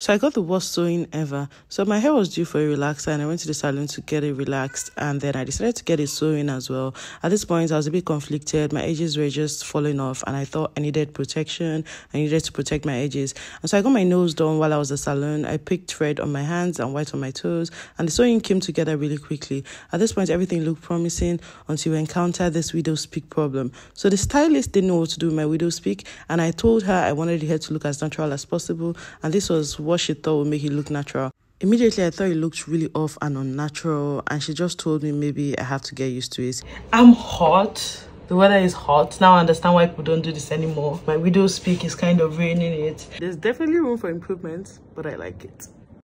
So I got the worst sew-in ever. So my hair was due for a relaxer and I went to the salon to get it relaxed and then I decided to get it sewing as well. At this point I was a bit conflicted. My edges were just falling off and I thought I needed protection. I needed to protect my edges. And so I got my nose done while I was at the salon. I picked thread on my hands and white on my toes and the sew-in came together really quickly. At this point everything looked promising until we encountered this widow's peak problem. So the stylist didn't know what to do with my widow's peak and I told her I wanted the hair to look as natural as possible and this was what she thought would make it look natural. Immediately, I thought it looked really off and unnatural, and she just told me maybe I have to get used to it. I'm hot. The weather is hot. Now I understand why people don't do this anymore. My widow's peak is kind of ruining it. There's definitely room for improvement, but I like it.